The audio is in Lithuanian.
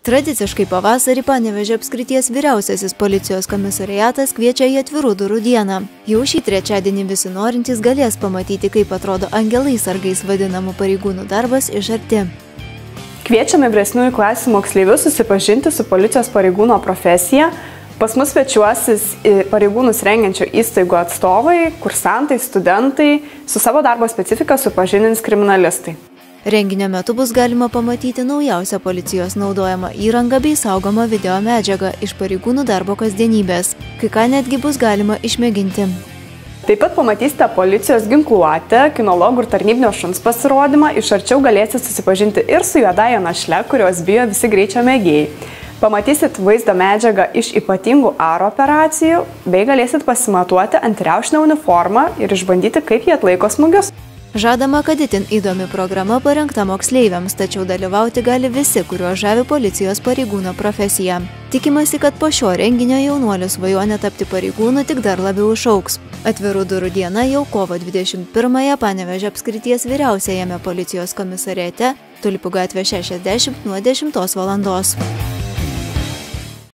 Tradiciškai pavasarį Panevežė apskrities vyriausiasis policijos komisariatas kviečia į atvirų durų dieną. Jau šį trečiadienį visi norintys galės pamatyti, kaip atrodo angelai sargais vadinamų pareigūnų darbas iš arti. Kviečiame vyresniųjų klasių moksleivius susipažinti su policijos pareigūno profesija. Pas mus svečiuosis pareigūnus rengiančių įstaigų atstovai, kursantai, studentai, su savo darbo specifika supažinins kriminalistai. Renginio metu bus galima pamatyti naujausią policijos naudojamą įrangą bei saugomą video medžiagą iš pareigūnų darbo kasdienybės. Kai ką netgi bus galima išmėginti. Taip pat pamatysite policijos ginkluotę, kinologų ir tarnybinio šuns pasirodymą, iš arčiau galėsite susipažinti ir su juodąją našle, kurios bijo visi greičio mėgėjai. Pamatysit vaizdo medžiagą iš ypatingų aro operacijų, bei galėsit pasimatuoti antiriaušinę uniformą ir išbandyti, kaip jie atlaiko smūgius. Žadama, kad itin įdomi programa parengta moksleiviams, tačiau dalyvauti gali visi, kuriuo žavi policijos pareigūno profesija. Tikimasi, kad po šio renginio jaunuolių svajonė tapti pareigūnu tik dar labiau išauks. Atvirų durų diena jau kovo 21-ąją Panevežė apskrities vyriausiajame policijos komisariate Tulipų gatvė 60 nuo 10 valandos.